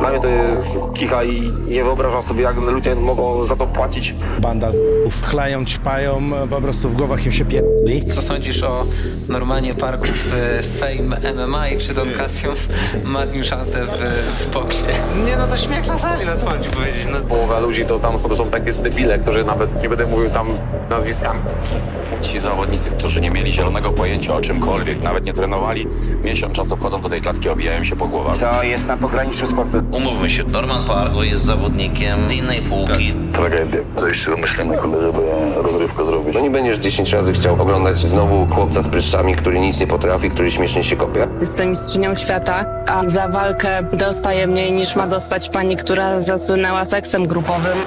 Dla mnie to jest kicha i nie wyobrażam sobie, jak ludzie mogą za to płacić. Banda z chlają, ćpają, po prostu w głowach im się pierdoli. Co sądzisz o normalnie parku w Fame MMA i czy Don Casio ma z nim szansę w, w boksie? Nie no, to śmiech na sali, no co mam ci powiedzieć, no. Połowa ludzi to tam są, są takie debile, którzy nawet nie będę mówił tam nazwiskami. Ci zawodnicy, którzy nie mieli zielonego pojęcia o czymkolwiek, nawet nie trenowali, miesiąc czasu wchodzą do tej klatki, obijają się po głowach. Co jest na pograniczu sportu? Umówmy się, Norman Pargo jest zawodnikiem z innej półki. Tragedia. To jeszcze myślimy, kurde, żeby rozrywkę zrobić. No nie będziesz 10 razy chciał oglądać znowu chłopca z pryszczami, który nic nie potrafi, który śmiesznie się kopie. Jestem mistrzynią świata, a za walkę dostaję mniej niż ma dostać pani, która zasłynęła seksem grupowym.